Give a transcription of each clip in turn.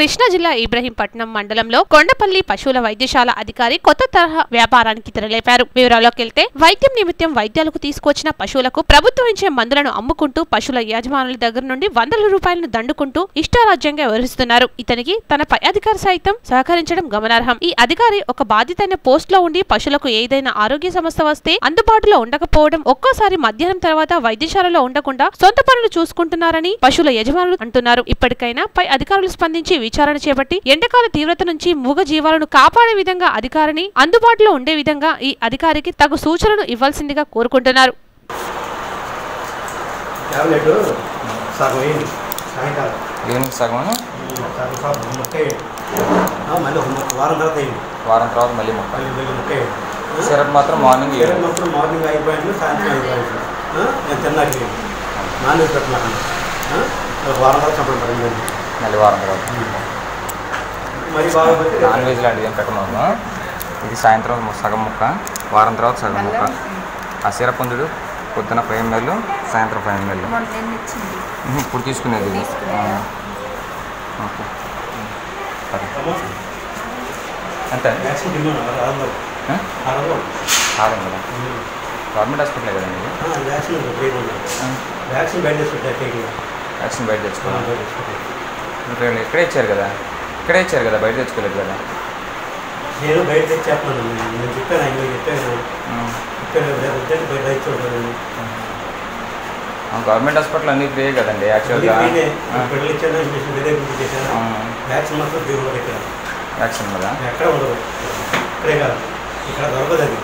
కృష్ణా జిల్లా ఇబ్రహీంపట్నం మండలంలో కొండపల్లి పశువుల వైద్యశాల అధికారి కొత్త తరహా వ్యాపారానికి తెరలేపారు. వివరాల్లోకి వెళ్తే వైద్యం నిమిత్తం వైద్యాలకు తీసుకొచ్చిన పశువులకు ప్రభుత్వం ఇచ్చే మందులను అమ్ముకుంటూ పశువుల యజమానుల దగ్గర నుండి వందల రూపాయలను దండుకుంటూ ఇష్టారాజ్యంగా వ్యవహరిస్తున్నారు. ఇతనికి తన పై అధికారి సైతం సహకరించడం గమనార్హం. ఈ అధికారి ఒక బాధితైన పోస్ట్లో ఉండి పశువులకు ఏదైనా ఆరోగ్య సమస్య వస్తే అందుబాటులో ఉండకపోవడం ఒక్కోసారి మధ్యాహ్నం తర్వాత వైద్యశాలలో ఉండకుండా సొంత పనులు చూసుకుంటున్నారని పశువుల యజమానులు అంటున్నారు. ఇప్పటికైనా పై అధికారులు స్పందించి విచారణ చేపట్టి ఎండకాల తీవ్రత నుంచి మూగ జీవాలను కాపాడే విధంగా అధికారిని అందుబాటులో ఉండే విధంగా ఈ అధికారికి తగు సూచనలు ఇవ్వాల్సిందిగా కోరుకుంటున్నారు. వారం తర్వాత మళ్ళీ ముక్క? సిరప్ మాత్రం మార్నింగ్ మార్నింగ్ ఐదు పాయింట్లు సాయంత్రం ఐదు పాయింట్లు? నేను తిన్నాక వేయండి. నాన్ వెజ్ పెట్టమాకండి ఆ? ఒక వారం తర్వాత చెప్పండి మరి మళ్ళీ వారం తర్వాత మరి బాగా పెట్టి నాన్ వెజ్ లాంటిది ఏం పెట్టమను ఇది సాయంత్రం సగం ముక్క వారం తర్వాత సగం ముక్క. ఆ సిరప్ ఉందుడు పొద్దున ఫైవ్ ఎంఎల్ సాయంత్రం ఫైవ్ ఎంఎల్ ఇప్పుడు తీసుకునేది ఇది. ఆ. ఓకే. సరే. అంతే. కాదండి కదా గవర్నమెంట్ హాస్పిటలే కదండి వ్యాక్సిన్ బయట వ్యాక్సిన్ బయట తెచ్చుకోవాలి. ఇక్కడ ఇక్కడే ఇచ్చారు కదా. ఇక్కడే ఇచ్చారు కదా బయట తెచ్చుకోలేదు కదా. నేను బయట తెచ్చి చెప్పాను నేను చెప్పాను ఆయన చెప్పాను బయట తెచ్చి ఆ, గవర్నమెంట్ హాస్పిటల్ అన్నీ ఫ్రీ కదండి యాక్చువల్గా. వ్యాక్సిన్ కదా ఎక్కడ ఉండదు. ఇక్కడే కాదు. ఇక్కడ దొరకదు అది.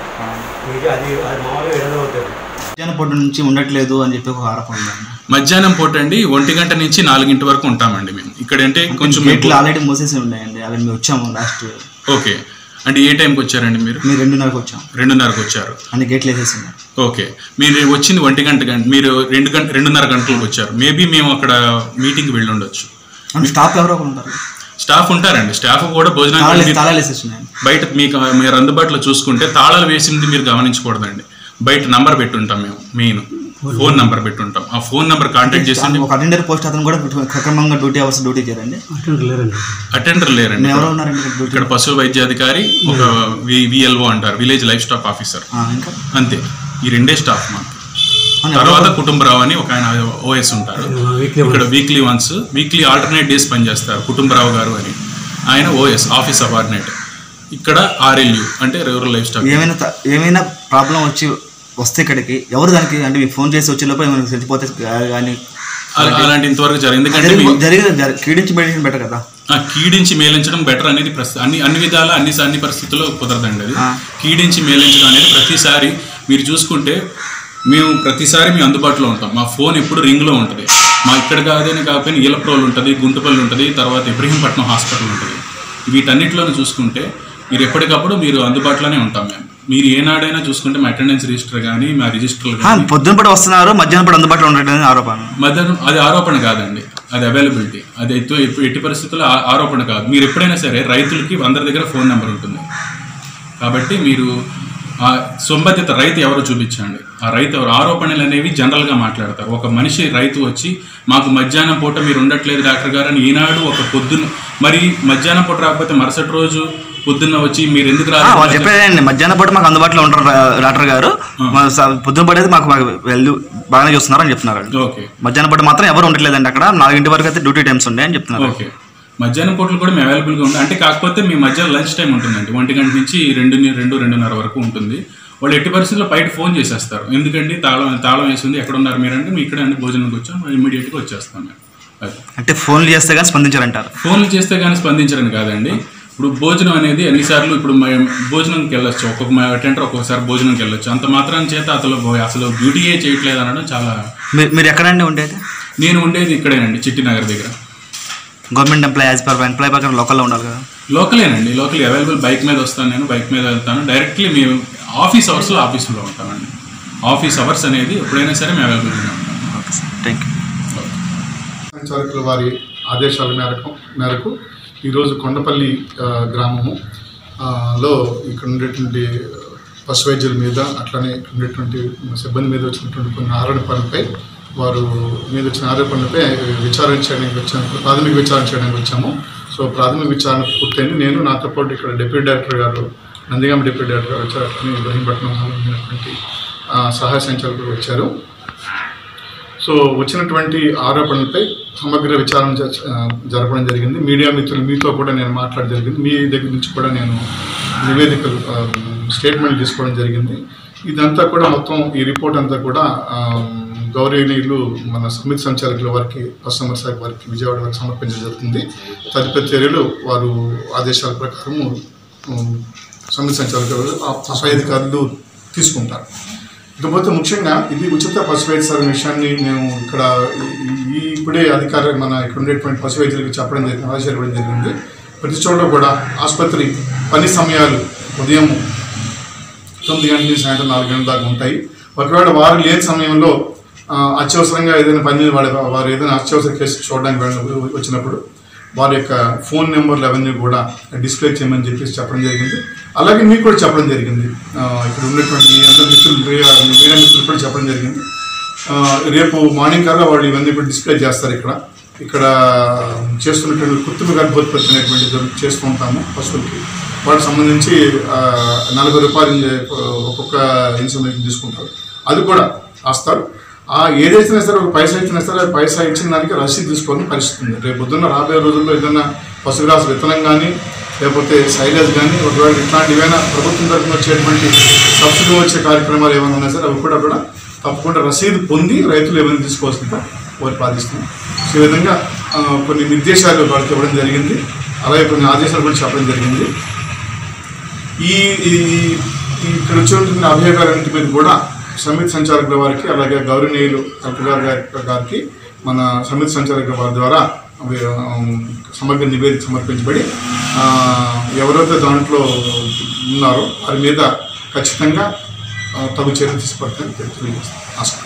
అది మామూలుగా ఏదో అవుతుంది. మధ్యాహ్నం పూట నుంచి ఉండట్లేదు అని చెప్పి ఒక ఆరోపణ మధ్యాహ్నం పూట అండి ఒంటి గంట నుంచి నాలుగింటి వరకు ఉంటామండి మేము. ఇక్కడ అంటే కొంచెం గేట్లు ఆల్రెడీ మూసేసి ఉన్నాయండి అవి మేము వచ్చాము లాస్ట్ ఓకే. అంటే ఏ టైంకి వచ్చారండి మీరు? మేము రెండున్నరకు వచ్చాం. రెండున్నరకు వచ్చారు. అన్ని గేట్లు వేసేసి ఉన్నాయి ఓకే. మీరు వచ్చింది ఒంటి గంట గంట మీరు రెండు గంట రెండున్నర గంటలకు వచ్చారు. మేబీ మేము అక్కడ మీటింగ్కి వెళ్ళి ఉండొచ్చు. స్టాఫ్ ఎవరో ఒకరు ఉంటారు. స్టాఫ్ ఉంటారండి. స్టాఫ్ కూడా తాళాలు భోజనం వేసి- తాళాలు వేసేసి ఉన్నాయండి బయట మీకు మీరు అందుబాటులో చూసుకుంటే తాళాలు వేసింది మీరు గమనించకూడదండి. బయట నంబర్ పెట్టుంటాం మేము మెయిన్. Phone number పెట్టుంటాం. ఆ ఫోన్ నంబర్ కాంటాక్ట్ చేసి ఒక అటెండర్ పోస్ట్ అతను కూడా సక్రమంగా డ్యూటీ అవర్స్ డ్యూటీ చేయాలండి అటెండర్ లేరండి. ఎవరో ఉన్నారండి ఇక్కడ పశు వైద్యాధికారి ఒక విఎల్ఓ అంటారు విలేజ్ లైఫ్ స్టాక్ ఆఫీసర్. అంతే. ఈ రెండే స్టాఫ్ మాకు. తర్వాత కుటుంబరావు అని ఒక ఆయన ఓఎస్ ఉంటారు. ఇక్కడ weekly once weekly alternate days పనిచేస్తారు కుటుంబరావు గారు అని. ఆయన ఓఎస్ ఆఫీస్ సబార్డినేట్ ఇక్కడ ఆర్ఎల్యు అంటే రూరల్ లైఫ్ స్టాక్ ఏమైనా త- ఏమైనా ప్రాబ్లం వచ్చి వస్తే ఇక్కడికి. ఎవరు దానికి అంటే మీకు ఫోన్ చేసి వచ్చే లోపల ఏమైనా చనిపోతే కానీ అలా- అలాంటి ఇంతవరకు జరిగింది ఎందుకంటే కీడించి మెడిసిన్ బెటర్ కదా. కీడించి మేలించడం బెటర్ అనేది అన్ని అన్ని విధాల అన్ని అన్ని పరిస్థితుల్లో కుదరదండి అది. కీడించి మేలించడం అనేది ప్రతిసారి మీరు చూసుకుంటే మేము ప్రతిసారి మీ అందుబాటులో ఉంటాం. మా ఫోన్ ఎప్పుడు రింగ్లో ఉంటుంది. మా ఇక్కడ కాదని కాకపోయినా ఈలప్రోల్ ఉంటుంది గుంటపల్లి ఉంటుంది తర్వాత ఇబ్రహీంపట్నం హాస్పిటల్ ఉంటుంది. వీటన్నిటిలోనూ చూసుకుంటే మీరు ఎప్పటికప్పుడు మీరు అందుబాటులోనే ఉంటాం మేము. మీరు ఏనాడైనా చూసుకుంటే మా అటెండెన్స్ రిజిస్టర్ కానీ మా కానీ పొద్దున పూట వస్తున్నారు మధ్యాహ్నం పూట అందుబాటులో ఉండటం ఆరోపణ. మధ్యాహ్నం అది ఆరోపణ కాదండి. అది అవైలబిలిటీ అది ఎత్తు ఎప్పు- ఎట్టి పరిస్థితుల్లో ఆరోపణ కాదు. మీరు ఎప్పుడైనా సరే రైతులకి అందరి దగ్గర ఫోన్ నెంబర్ ఉంటుంది. కాబట్టి మీరు ఆ సంబంధిత రైతు ఎవరో చూపించండి. ఆ రైతు ఎవరు ఆరోపణలు అనేవి జనరల్గా మాట్లాడతారు. ఒక మనిషి రైతు వచ్చి మాకు మధ్యాహ్నం పూట మీరు ఉండట్లేదు డాక్టర్ గారు అని ఈనాడు ఒక పొద్దున్న మరి మధ్యాహ్నం పూట రాకపోతే మరుసటి రోజు పొద్దున్న వచ్చి మీరు ఎందుకు రాలేదు? చెప్పేదండి మధ్యాహ్నం పూట మాకు అందుబాటులో ఉంటారు డాక్టర్ గారు. పొద్దున పడేది మాకు వెళ్ళు బాగానే చూస్తున్నారు అని చెప్తున్నారు మధ్యాహ్నం పూట మాత్రం ఎవరు ఉండట్లేదండి అక్కడ. నాలుగింటి వరకు అయితే డ్యూటీ టైమ్స్ ఉండే అని చెప్తున్నారు. ఓకే. మధ్యాహ్నం పూటలు కూడా మేము అవైలబుల్గా ఉంది అంటే కాకపోతే మీ మధ్యాహ్నం లంచ్ టైం ఉంటుందండి. ఒంటి గంట నుంచి రెండు రెండు రెండున్నర వరకు ఉంటుంది. వాళ్ళు ఎట్టి పరిస్థితుల్లో బయట ఫోన్ చేసేస్తారు. ఎందుకండి? తాళం తాళం వేసింది. ఎక్కడ ఉన్నారు మీరంటే మీ ఇక్కడ అన్ని భోజనంకి వచ్చాం. ఇమీడియట్గా వచ్చేస్తాం. మేము అంటే ఫోన్లు చేస్తే కానీ స్పందించారంటారు. ఫోన్లు చేస్తే కానీ స్పందించరని కాదండి. ఇప్పుడు భోజనం అనేది అన్నిసార్లు ఇప్పుడు మేము భోజనంకి వెళ్ళొచ్చు. ఒక్కొక్క మా అటెండర్ ఒక్కొక్కసారి భోజనంకి వెళ్ళొచ్చు. అంత మాత్రం చేత అసలు అసలు డ్యూటీయే చేయట్లేదు అనడం చాలా మీరు మీరు ఎక్కడండి ఉండేది? నేను ఉండేది ఇక్కడేనండి చిట్టినగర్ దగ్గర. Government employee as per employee ప్రకారం లోకల్లో ఉండాలి కదా? లోకలేనండి లోకల్ అవైలబుల్ బైక్ మీద వస్తాను నేను బైక్ మీద వెళ్తాను. డైరెక్ట్లీ మేము ఆఫీస్ అవర్స్లో ఆఫీసులో ఉంటామండి. ఆఫీస్ అవర్స్ అనేది ఎప్పుడైనా సరే మేము అవైలబుల్గా ఉంటాం. ఓకే సార్ థ్యాంక్ యూ వారి ఆదేశాల మేరకు మేరకు ఈరోజు కొండపల్లి గ్రామము. లో ఇక్కడ ఉండేటువంటి పశు వైద్యుల మీద అట్లనే ఇక్కడ ఉండేటువంటి సిబ్బంది మీద వచ్చినటువంటి కొన్ని ఆరోపణలపై వారు మీద వచ్చిన ఆరోపణలపై విచారణ చేయడానికి వచ్చాము ప్రాథమిక విచారణ చేయడానికి వచ్చాము. సో ప్రాథమిక విచారణ పూర్తయింది. నేను నాతో పాటు ఇక్కడ డిప్యూటీ డైరెక్టర్ గారు నందిగామ డిప్యూటీ డైరెక్టర్ గారు వచ్చారు. అట్లనే ఇబ్రహీంపట్నం సహాయ సంచాలకులు వచ్చారు. సో వచ్చినటువంటి ఆరోపణలపై సమగ్ర విచారణ జ- జరపడం జరిగింది. మీడియా మిత్రులు మీతో కూడా నేను మాట్లాడడం జరిగింది. మీ దగ్గర నుంచి కూడా నేను నివేదికలు స్టేట్మెంట్ తీసుకోవడం జరిగింది. ఇదంతా కూడా మొత్తం ఈ రిపోర్ట్ అంతా కూడా గౌరవనీయులు మన సమితి సంచాలకుల వారికి కస్టమర్ శాఖ వారికి విజయవాడ వారికి సమర్పించడం జరుగుతుంది. తదుపరి చర్యలు వారు ఆదేశాల ప్రకారము సమితి సంచాలకులు ఆ- అధికారులు తీసుకుంటారు. ఇకపోతే ముఖ్యంగా ఇది ఉచిత పశు వైద్య విషయాన్ని మేము ఇక్కడ ఈ- ఇప్పుడే అధికారి మన ఇక్కడ ఉండేటువంటి పశు వైద్యులకు చెప్పడం జరిగింది ఆదేశాలు జరిగింది. ప్రతి చోట కూడా ఆసుపత్రి పని సమయాలు ఉదయం తొమ్మిది గంటల నుంచి సాయంత్రం నాలుగు గంటల దాకా ఉంటాయి. ఒకవేళ వారు లేని సమయంలో అత్యవసరంగా ఏదైనా పని మీద వారు ఏదైనా అత్యవసర కేసు చూడడానికి వెళ్ళినప్పుడు వచ్చినప్పుడు వారి యొక్క ఫోన్ నెంబర్లు అవన్నీ కూడా డిస్ప్లే చేయమని చెప్పేసి చెప్పడం జరిగింది. అలాగే మీకు కూడా చెప్పడం జరిగింది. ఇక్కడ ఉన్నటువంటి మీ అందరి మిత్రులు మీడియా మిత్రులు కూడా చెప్పడం జరిగింది. రేపు మార్నింగ్ కల్లా వాళ్ళు ఇవన్నీ కూడా డిస్ప్లే చేస్తారు ఇక్కడ. ఇక్కడ చేస్తున్నటువంటి కృత్రిమ గర్భోత్పత్తి అనేటువంటి చేస్తూ ఉంటాము పశువులకి. వాటికి సంబంధించి నలభై రూపాయలు ఒక్కొక్క ఇన్సూరెన్స్ తీసుకుంటారు. అది కూడా రాస్తారు ఆ ఏదైతే సరే ఒక పైసా ఇచ్చినా సరే పైసా ఇచ్చిన దానికి రసీదు తీసుకోవాలని పరిస్థితి ఉంది రేపు పొద్దున్న రాబోయే రోజుల్లో ఏదైనా పశుగ్రాస విత్తనం కానీ లేకపోతే సైలేజ్ కానీ ఒకవేళ ఇట్లాంటివైనా ప్రభుత్వం తరఫున వచ్చేటువంటి సబ్సిడీ వచ్చే కార్యక్రమాలు ఏమైనా ఉన్నా సరే అవి కూడా కూడా తప్పకుండా రసీదు పొంది రైతులు ఏమైనా తీసుకోవాల్సిందిగా వారు ప్రార్థిస్తున్నాం సో ఈ విధంగా కొన్ని నిర్దేశాలు వాళ్ళకి ఇవ్వడం జరిగింది. అలాగే కొన్ని ఆదేశాలు కూడా చెప్పడం జరిగింది. ఈ ఇక్కడ వచ్చేటువంటి అభియోగాలన్నింటి మీద కూడా సమితి సంచాలకుల వారికి అలాగే గౌరవనీయులు కలెక్టర్ గారి గారికి మన సమితి సంచాలకుల వారి ద్వారా సమగ్ర నివేదిక సమర్పించబడి ఎవరైతే దాంట్లో ఉన్నారో వారి మీద ఖచ్చితంగా తగు చర్యలు తీసుకుంటారని తెలియజేస్తాను.